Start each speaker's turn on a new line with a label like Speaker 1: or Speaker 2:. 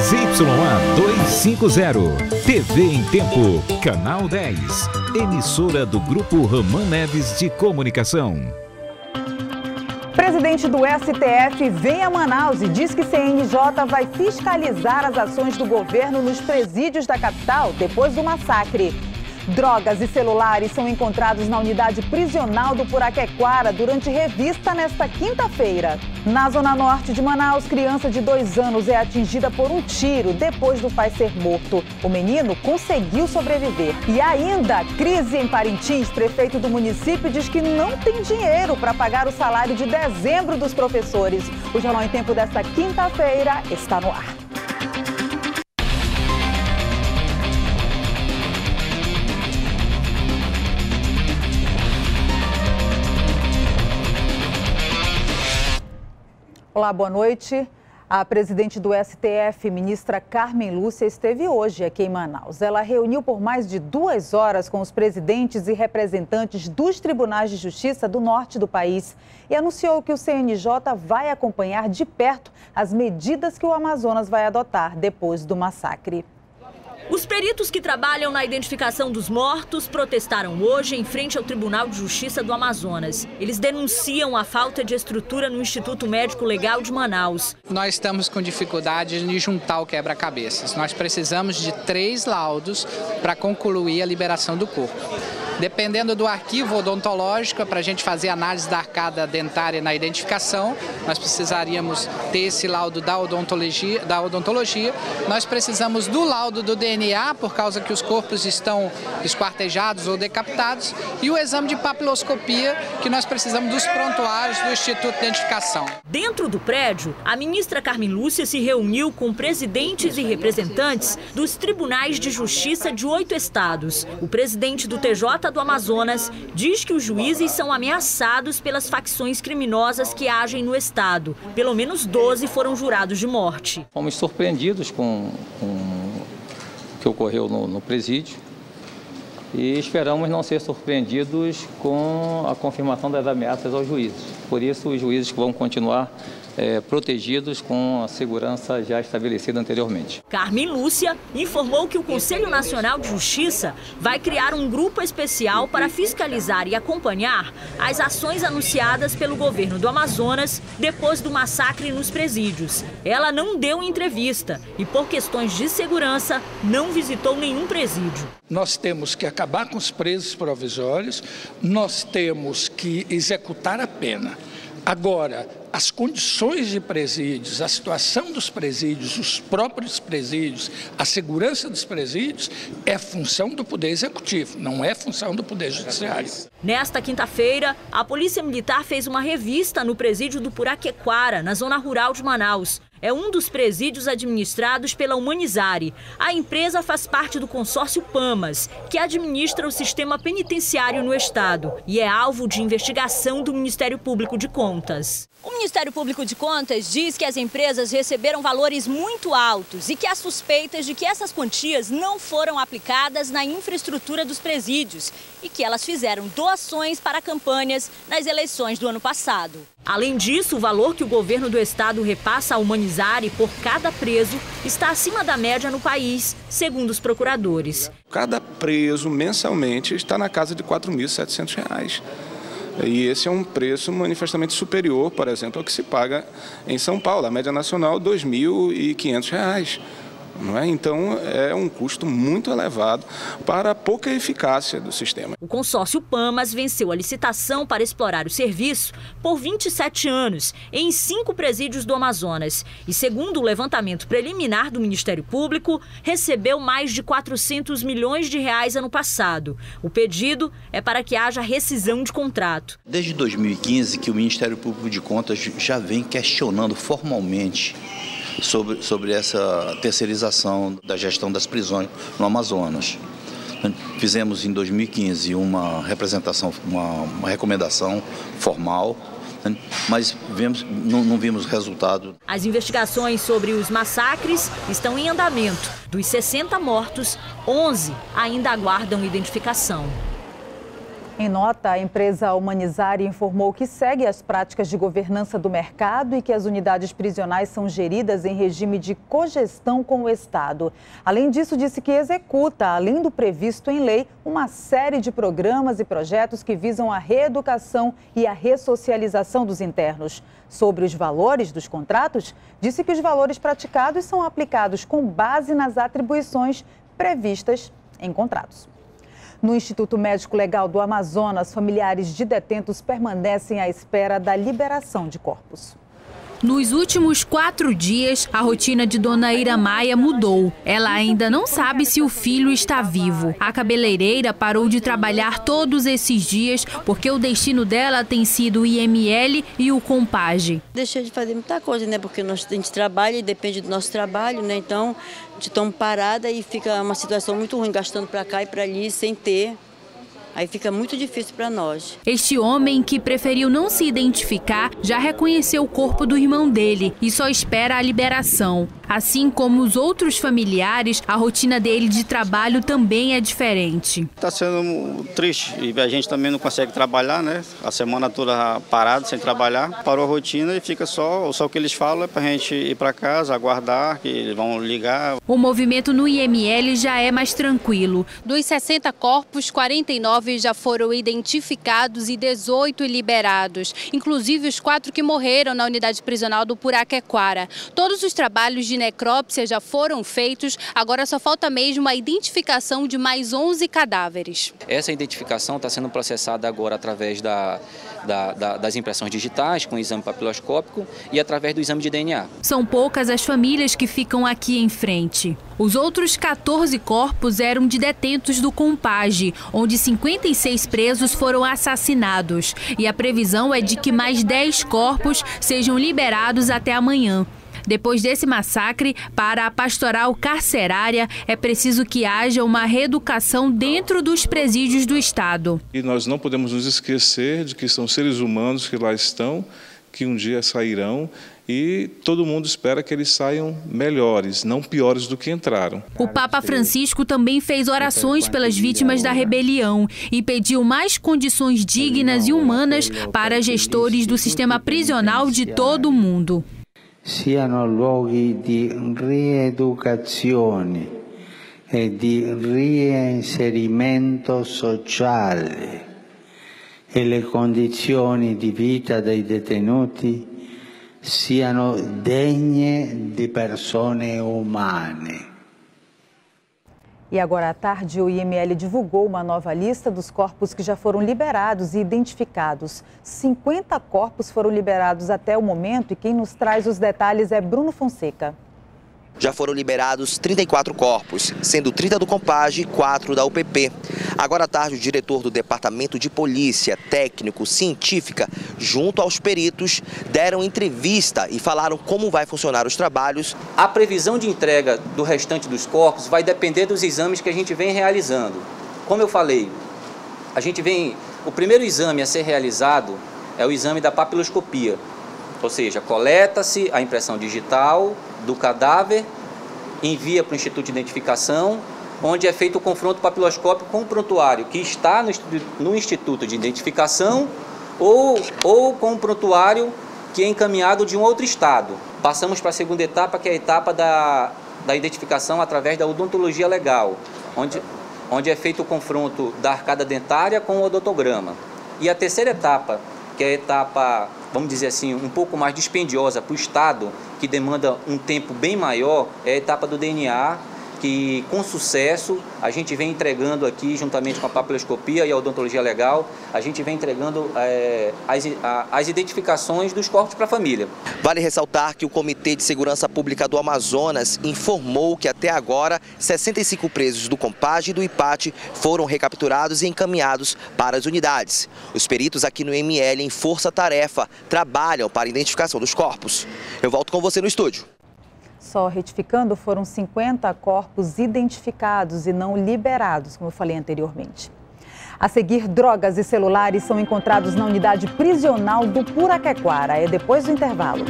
Speaker 1: ZYA 250. TV em Tempo. Canal 10. Emissora do Grupo Raman Neves de Comunicação.
Speaker 2: Presidente do STF vem a Manaus e diz que CNJ vai fiscalizar as ações do governo nos presídios da capital depois do massacre. Drogas e celulares são encontrados na unidade prisional do Puraquequara durante revista nesta quinta-feira. Na zona norte de Manaus, criança de dois anos é atingida por um tiro depois do pai ser morto. O menino conseguiu sobreviver. E ainda, crise em Parintins, prefeito do município diz que não tem dinheiro para pagar o salário de dezembro dos professores. O Jornal em Tempo desta quinta-feira está no ar. Olá, boa noite. A presidente do STF, ministra Carmen Lúcia, esteve hoje aqui em Manaus. Ela reuniu por mais de duas horas com os presidentes e representantes dos tribunais de justiça do norte do país e anunciou que o CNJ vai acompanhar de perto as medidas que o Amazonas vai adotar depois do massacre.
Speaker 3: Os peritos que trabalham na identificação dos mortos protestaram hoje em frente ao Tribunal de Justiça do Amazonas. Eles denunciam a falta de estrutura no Instituto Médico Legal de Manaus.
Speaker 4: Nós estamos com dificuldade de juntar o quebra-cabeças. Nós precisamos de três laudos para concluir a liberação do corpo. Dependendo do arquivo odontológico, para a gente fazer análise da arcada dentária na identificação, nós precisaríamos ter esse laudo da odontologia, da odontologia. Nós precisamos do laudo do DNA, por causa que os corpos estão esquartejados ou decapitados, e o exame de papiloscopia, que nós precisamos dos prontuários do Instituto de Identificação.
Speaker 3: Dentro do prédio, a ministra Carmen Lúcia se reuniu com presidentes e representantes dos tribunais de justiça de oito estados. O presidente do TJ do Amazonas diz que os juízes são ameaçados pelas facções criminosas que agem no estado. Pelo menos 12 foram jurados de morte.
Speaker 5: Fomos surpreendidos com, com o que ocorreu no, no presídio e esperamos não ser surpreendidos com a confirmação das ameaças aos juízes. Por isso, os juízes vão continuar é, protegidos com a segurança já estabelecida anteriormente.
Speaker 3: Carmen Lúcia informou que o Conselho Nacional de Justiça vai criar um grupo especial para fiscalizar e acompanhar as ações anunciadas pelo governo do Amazonas depois do massacre nos presídios. Ela não deu entrevista e, por questões de segurança, não visitou nenhum presídio.
Speaker 6: Nós temos que acabar com os presos provisórios, nós temos que executar a pena. Agora, as condições de presídios, a situação dos presídios, os próprios presídios, a segurança dos presídios é função do Poder Executivo, não é função do Poder Judiciário.
Speaker 3: Nesta quinta-feira, a Polícia Militar fez uma revista no presídio do Puraquequara, na zona rural de Manaus é um dos presídios administrados pela Humanizare. A empresa faz parte do consórcio PAMAS, que administra o sistema penitenciário no estado e é alvo de investigação do Ministério Público de Contas. O Ministério Público de Contas diz que as empresas receberam valores muito altos e que há suspeitas de que essas quantias não foram aplicadas na infraestrutura dos presídios e que elas fizeram doações para campanhas nas eleições do ano passado. Além disso, o valor que o governo do estado repassa à Humanizare por cada preso está acima da média no país, segundo os procuradores.
Speaker 7: Cada preso mensalmente está na casa de R$ 4.700. E esse é um preço manifestamente superior, por exemplo, ao que se paga em São Paulo. A média nacional, R$ 2.500. Não é? Então, é um custo muito elevado para a pouca eficácia do sistema.
Speaker 3: O consórcio PAMAS venceu a licitação para explorar o serviço por 27 anos em cinco presídios do Amazonas. E, segundo o levantamento preliminar do Ministério Público, recebeu mais de 400 milhões de reais ano passado. O pedido é para que haja rescisão de contrato.
Speaker 8: Desde 2015 que o Ministério Público de Contas já vem questionando formalmente sobre, sobre essa terceirização da gestão das prisões no Amazonas. Fizemos em 2015 uma representação, uma, uma recomendação formal mas vemos, não, não, vimos resultado.
Speaker 3: As investigações sobre os massacres estão em andamento. Dos 60 mortos, 11 ainda aguardam identificação.
Speaker 2: Em nota, a empresa Humanizar informou que segue as práticas de governança do mercado e que as unidades prisionais são geridas em regime de cogestão com o Estado. Além disso, disse que executa, além do previsto em lei, uma série de programas e projetos que visam a reeducação e a ressocialização dos internos. Sobre os valores dos contratos, disse que os valores praticados são aplicados com base nas atribuições previstas em contratos. No Instituto Médico Legal do Amazonas, familiares de detentos permanecem à espera da liberação de corpos.
Speaker 9: Nos últimos quatro dias, a rotina de Dona Ira Maia mudou. Ela ainda não sabe se o filho está vivo. A cabeleireira parou de trabalhar todos esses dias porque o destino dela tem sido o IML e o Compage.
Speaker 10: Deixei de fazer muita coisa, né? Porque a gente trabalha e depende do nosso trabalho, né? Então, estamos parada e fica uma situação muito ruim, gastando para cá e para ali sem ter Aí fica muito difícil para nós.
Speaker 9: Este homem, que preferiu não se identificar, já reconheceu o corpo do irmão dele e só espera a liberação. Assim como os outros familiares, a rotina dele de trabalho também é diferente.
Speaker 11: Está sendo triste e a gente também não consegue trabalhar, né? A semana toda parado, sem trabalhar. Parou a rotina e fica só, só o que eles falam é para a gente ir para casa, aguardar, que eles vão ligar.
Speaker 9: O movimento no IML já é mais tranquilo. Dos 60 corpos, 49 já foram identificados e 18 liberados, inclusive os quatro que morreram na unidade prisional do Puraquequara. Todos os trabalhos de necrópsia já foram feitos, agora só falta mesmo a identificação de mais 11 cadáveres.
Speaker 12: Essa identificação está sendo processada agora através da, da, da, das impressões digitais, com o exame papiloscópico e através do exame de DNA.
Speaker 9: São poucas as famílias que ficam aqui em frente. Os outros 14 corpos eram de detentos do Compage, onde 56 presos foram assassinados. E a previsão é de que mais 10 corpos sejam liberados até amanhã. Depois desse massacre, para a pastoral carcerária, é preciso que haja uma reeducação dentro dos presídios do Estado.
Speaker 13: E nós não podemos nos esquecer de que são seres humanos que lá estão, que um dia sairão e todo mundo espera que eles saiam melhores, não piores do que entraram.
Speaker 9: O Papa Francisco também fez orações pelas vítimas da rebelião e pediu mais condições dignas e humanas para gestores do sistema prisional de todo o mundo.
Speaker 14: Siano luoghi di rieducazione e di reinserimento sociale e le condizioni di vita dei detenuti siano degne di persone umane.
Speaker 2: E agora à tarde, o IML divulgou uma nova lista dos corpos que já foram liberados e identificados. 50 corpos foram liberados até o momento e quem nos traz os detalhes é Bruno Fonseca
Speaker 15: já foram liberados 34 corpos, sendo 30 do Compage e 4 da UPP. Agora à tarde, o diretor do Departamento de Polícia, técnico, científica, junto aos peritos, deram entrevista e falaram como vai funcionar os trabalhos.
Speaker 12: A previsão de entrega do restante dos corpos vai depender dos exames que a gente vem realizando. Como eu falei, a gente vem. O primeiro exame a ser realizado é o exame da papiloscopia, ou seja, coleta-se a impressão digital do cadáver, envia para o Instituto de Identificação, onde é feito o confronto papiloscópico com o prontuário que está no, no Instituto de Identificação ou, ou com o prontuário que é encaminhado de um outro estado. Passamos para a segunda etapa, que é a etapa da, da identificação através da odontologia legal, onde, onde é feito o confronto da arcada dentária com o odontograma. E a terceira etapa, que é a etapa, vamos dizer assim, um pouco mais dispendiosa para o Estado, que demanda um tempo bem maior, é a etapa do DNA, que com sucesso a gente vem entregando aqui, juntamente com a papiloscopia e a odontologia legal, a gente vem entregando é, as, a, as identificações dos corpos para a família.
Speaker 15: Vale ressaltar que o Comitê de Segurança Pública do Amazonas informou que até agora 65 presos do Compage e do IPAT foram recapturados e encaminhados para as unidades. Os peritos aqui no ML em força-tarefa trabalham para a identificação dos corpos. Eu volto com você no estúdio.
Speaker 2: Só retificando, foram 50 corpos identificados e não liberados, como eu falei anteriormente. A seguir, drogas e celulares são encontrados na unidade prisional do Puraquequara. É depois do intervalo.